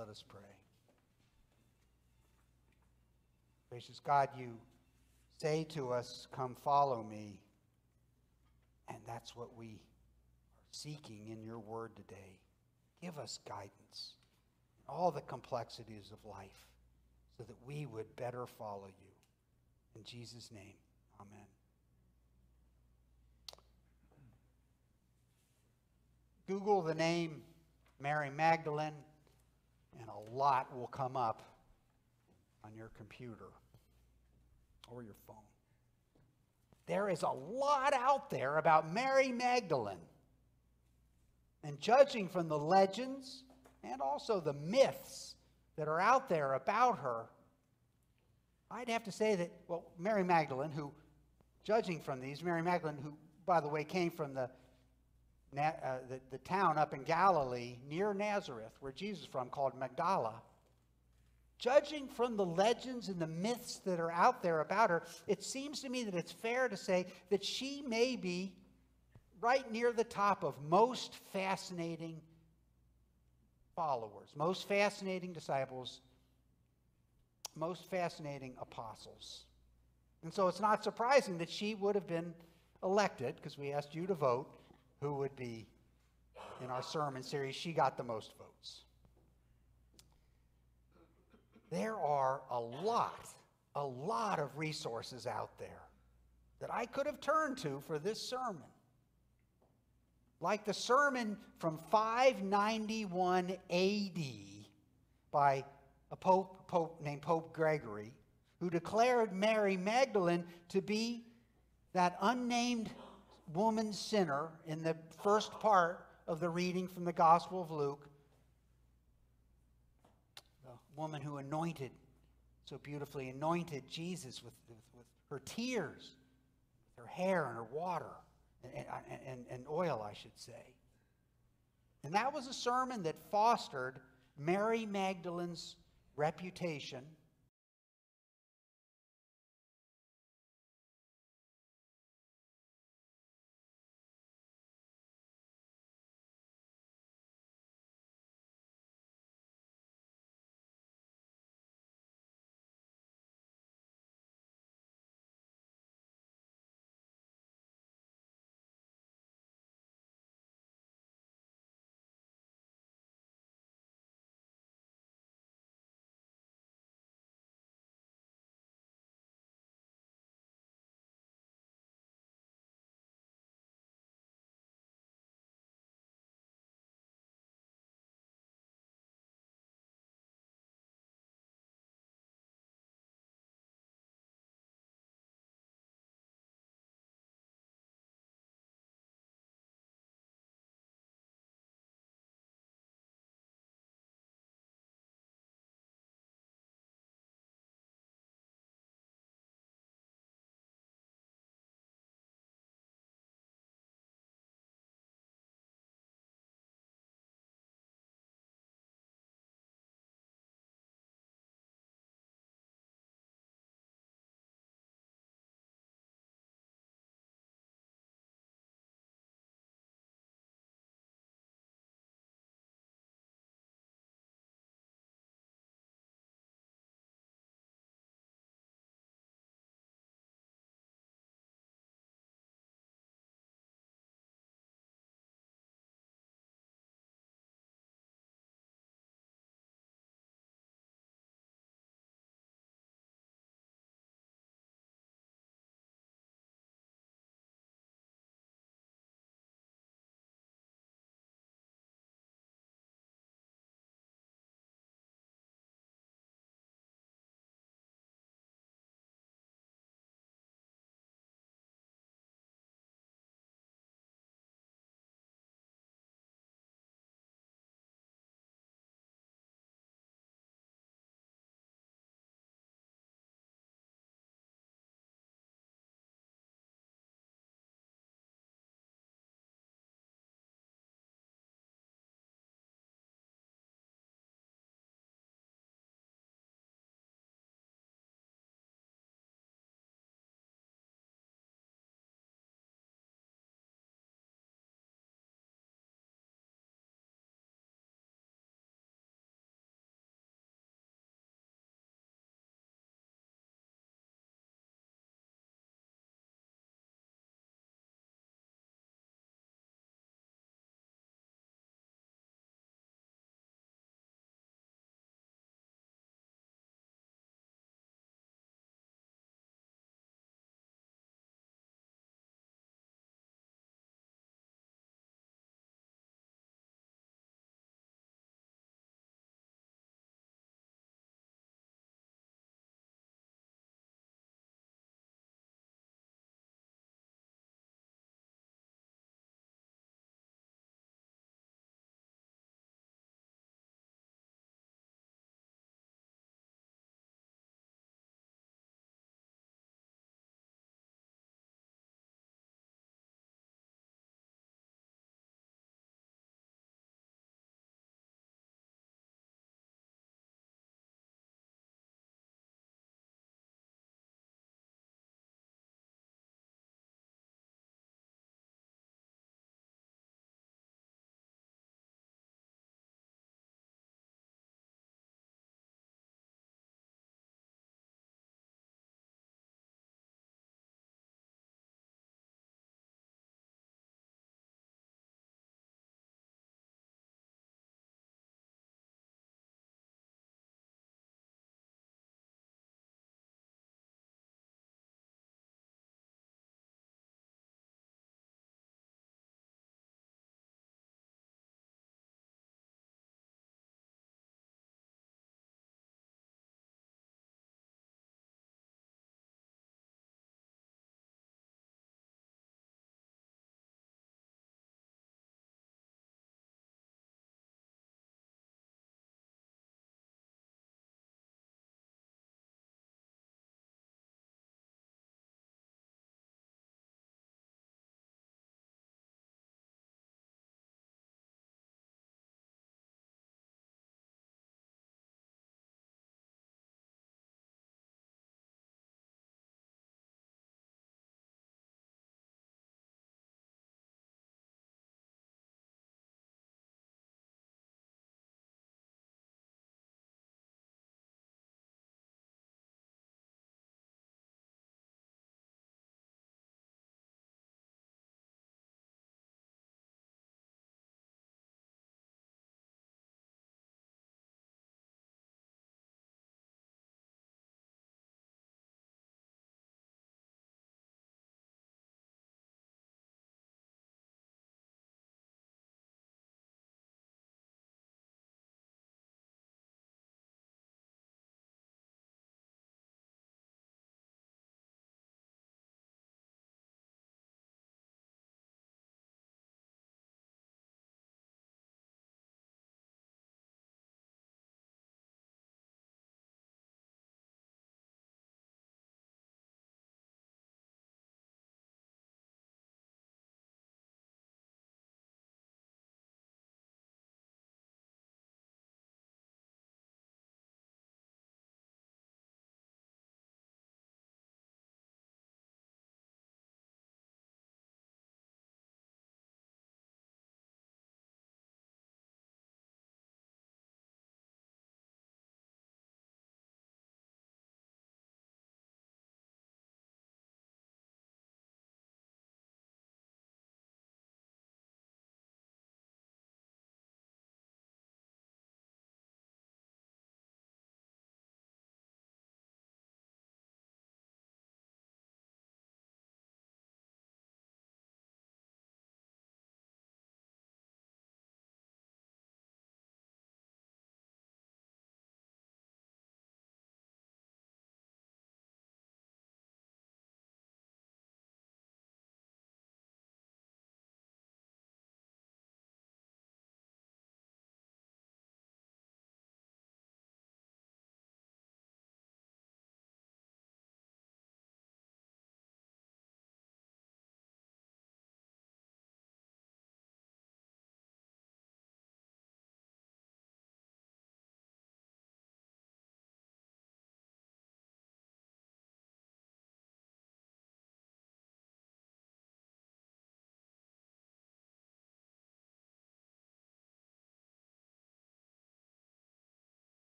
Let us pray. Gracious God, you say to us, Come follow me. And that's what we are seeking in your word today. Give us guidance in all the complexities of life so that we would better follow you. In Jesus' name, amen. Google the name Mary Magdalene, and a lot will come up on your computer or your phone. There is a lot out there about Mary Magdalene. And judging from the legends and also the myths that are out there about her, I'd have to say that, well, Mary Magdalene, who, judging from these, Mary Magdalene, who, by the way, came from the, uh, the, the town up in Galilee near Nazareth, where Jesus is from, called Magdala, judging from the legends and the myths that are out there about her, it seems to me that it's fair to say that she may be right near the top of most fascinating followers, most fascinating disciples most fascinating apostles. And so it's not surprising that she would have been elected, because we asked you to vote who would be in our sermon series. She got the most votes. There are a lot, a lot of resources out there that I could have turned to for this sermon. Like the sermon from 591 AD by a pope, pope named Pope Gregory, who declared Mary Magdalene to be that unnamed woman sinner in the first part of the reading from the Gospel of Luke. The woman who anointed, so beautifully anointed Jesus with, with, with her tears, with her hair and her water, and, and, and oil, I should say. And that was a sermon that fostered Mary Magdalene's reputation